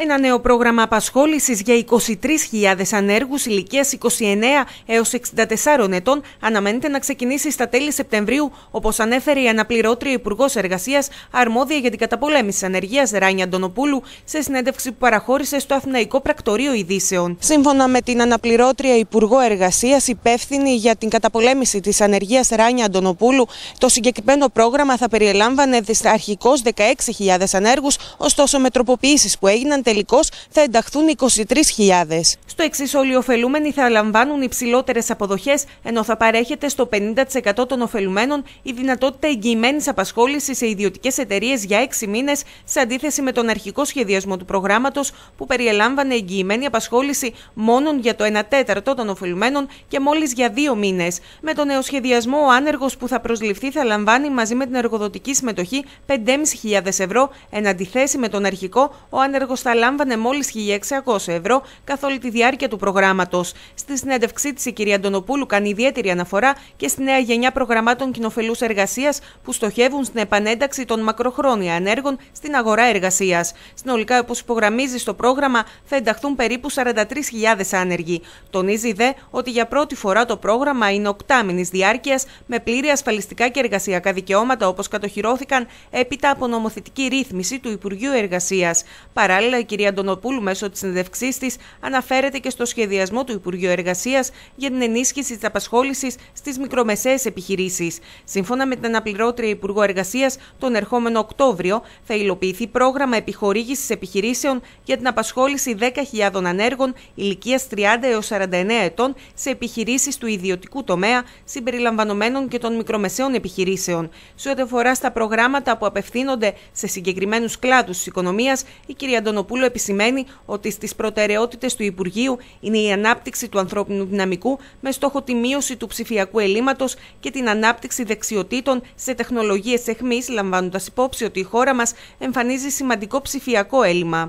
Ένα νέο πρόγραμμα απασχόλησης για 23.000 ανέργους ηλικίας 29 έως 64 ετών αναμένεται να ξεκινήσει στα τέλη Σεπτεμβρίου, όπως ανέφερε η αναπληρώτρια Υπουργός Εργασίας, αρμόδια για την καταπολέμηση της ανεργίας Ράνια Αντωνοπούλου, σε συνέντευξη που παραχώρησε στο Αθηναϊκό Πρακτορείο Ειδήσεων. Σύμφωνα με την αναπληρώτρια Υπουργό Εργασίας, υπεύθυνη για την καταπολέμηση της ανεργίας Ράνια Αντωνοπούλου, το συγκεκριμένο πρόγραμμα θα περιλάμβανε αρχικώ 16.000 ανέργους, ωστόσο με τροποποιήσεις που έγιναν τελικώς θα ενταχθούν 23.000. Στο εξής, όλοι οι ωφελούμενοι θα λαμβάνουν υψηλότερες αποδοχές, ενώ θα παρέχεται στο 50% των ωφελουμένων η δυνατότητα εγγυημένης απασχόλησης σε ιδιωτικές εταιρείες για 6 μήνες, σε αντίθεση με τον αρχικό σχεδιασμό του προγράμματος, που περιελάμβανε εγγυημένη απασχόληση μόνο για το 1 τέταρτο των ωφελουμένων και μόλις για 2 μήνες. Με τον νέο σχεδιασμό, ο άνεργος που θα προσληφθεί θα λαμβάνει μαζί με την εργοδοτική συμμετοχή 5.500 ευρώ, εν αντιθέσει με τον αρχικό, ο άνεργος θα λάμβανε μόλις 1.600 ευρώ καθ' όλη τη διάρκεια του προγράμματος. Στη συνέντευξή της, η κυρία Αντωνοπούλου κάνει ιδιαίτερη αναφορά και στη νέα γενιά προγραμμάτων κοινοφελούς εργασίας που στοχεύουν στην επανένταξη των μακροχρόνια ανέργων στην αγορά εργασίας. Συνολικά, όπως υπογραμμίζει στο πρόγραμμα, θα ενταχθούν περίπου 43.000 άνεργοι. Τονίζει δε ότι για πρώτη φορά το πρόγραμμα είναι οκτάμινης διάρκειας με πλήρη ασφαλιστικά και εργασιακά δικαιώματα όπως κατοχυρώθηκαν έπειτα από νομοθετική ρύθμιση του Υπουργείου Εργασίας. Παράλληλα, η κυρία Αντωνοπούλου, μέσω της συνδευξής της, αναφέρεται και στο σχεδιασμό του Υπουργείου Εργασίας για την ενίσχυση της απασχόλησης στις μικρομεσαίες επιχειρήσεις. Σύμφωνα με την αναπληρώτρια Υπουργό Εργασίας, τον ερχόμενο Οκτώβριο θα υλοποιηθεί πρόγραμμα επιχορήγησης επιχειρήσεων για την απασχόληση 10.000 ανέργων ηλικίας 30 έως 49 ετών σε επιχειρήσεις του ιδιωτικού τομέα, συμπεριλαμβανομένων και των μικρομεσαίων επιχειρήσεων. Σε ό,τι αφορά στα προγράμματα που απευθύνονται σε συγκεκριμένους κλάδους της οικονομίας, η κυρία Αντωνοπούλου επισημαίνει ότι στις προτεραιότητες του Υπουργείου είναι η ανάπτυξη του ανθρώπινου δυναμικού με στόχο τη μείωση του ψηφιακού ελλείμματος και την ανάπτυξη δεξιοτήτων σε τεχνολογίες εχμής, λαμβάνοντας υπόψη ότι η χώρα μας εμφανίζει σημαντικό ψηφιακό έλλειμμα.